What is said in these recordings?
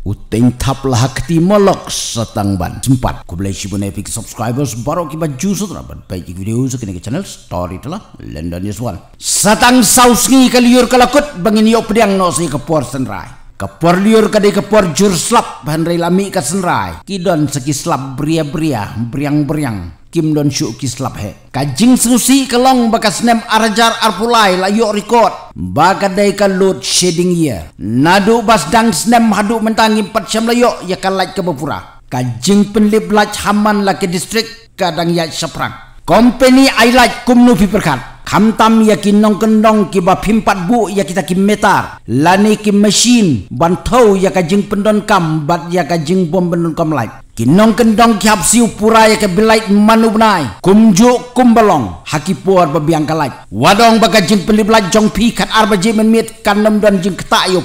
Uteng lah keti molok setang ban. Sempat ku boleh sibun epic subscribers baru kita jusu ban baik video sekini ke channel story telah London One setang saus ni kaliur kalakut bangin yo pediang no si kepor senrai. Kepor liur kadai kepor jur slap handrai lami ka senrai. Kidon seki slap bria bria briang briang kim don shu kislap he kajing susi kalong bakas nem arajar arpulai la yo record. Bagadai ka load shedding year nadu bas dang snem hadu mentangi pat syam la yo ya kalaj ke bapura. Kajing penlip laj haman la ke distrik kadang ya saprang company like kumnu piperkat Kamtam ya ki nong kendong ki ba pimpat bu ya kita ki metar. Lani ki mesin bantau ya ka jing pendon kam bat ya ka jing bom pendon kam lai. Kinong kendong ki hap siu ya ka bilait manu benai. Kumju kumbalong haki puar babiang kalai. Wadong baka jing penliblat jong pi kat arba jimen mit kanam dan jing ketak yo.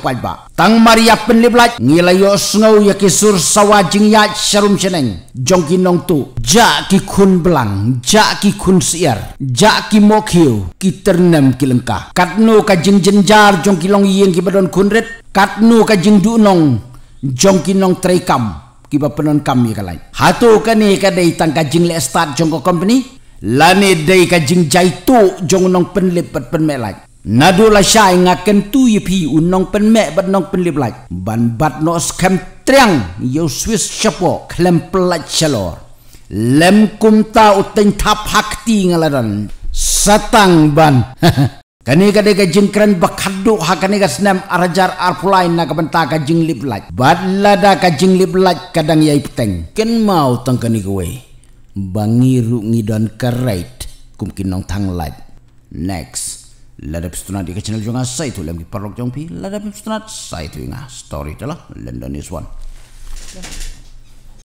Tang Maria penliblat ngilai yo sngau ya ki sur sawa jing ya syarum seneng. Jong ki nong tu. Ja ki kun belang. Ja ki kun siar. Ja ki mokhiu ki ternam ki lengka katno ka jing jenjar jong ki long yeng ki badon kunret katno ka jing jong ki nong kam ki ba penon kam ye kalai. Hatu ka ni ka dei tang ka jing le start jong ko company. Lani dei ka jing jai tu jong nong pen lip pat pen me lai. Nadu la shai ngaken tu ye pi unong pen me bat nong pen lip lai. Ban bat no scam triang yo swiss chapo klem plat chalor lem kumta uteng tap hakti ngalaran satang ban kani ka dega jingkran bakaddu hakani ka snam arajar arpulai na kabanta ka jinglip laj. Badlada ka jinglip kadang yai peteng. Ken mau tang kani kowe bangiru ngidon karait kumkin nong tang laj. Next. Lada pistuna di channel jonga sai tu lem ki parlok jong pi lada pistuna sai tu nga story telah london is one